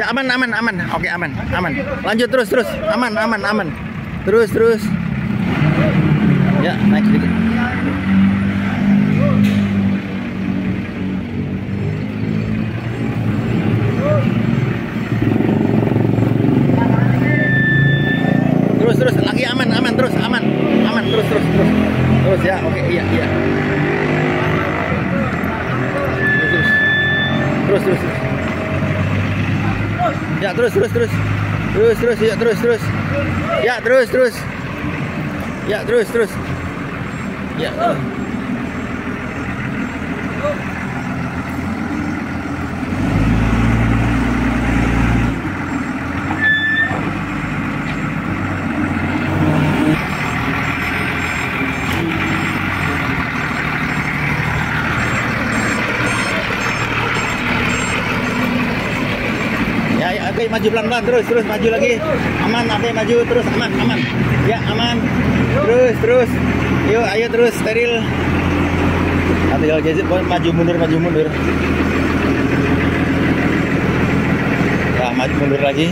Ya aman aman aman. Oke aman aman. Lanjut terus terus. Aman aman aman. Terus terus. Ya naik sedikit. Terus terus lagi aman aman terus aman aman terus terus terus terus ya oke iya iya ya terus terus terus. Terus terus ya terus terus. Ya terus terus. Ya terus terus. Ya. Ya, ya, oke maju pelan-pelan terus, terus maju lagi. Aman, oke maju terus, aman, aman. Ya, aman. Terus, terus. Yuk, ayo terus steril. Nanti kalau gadget maju mundur, maju mundur. Nah, maju mundur lagi.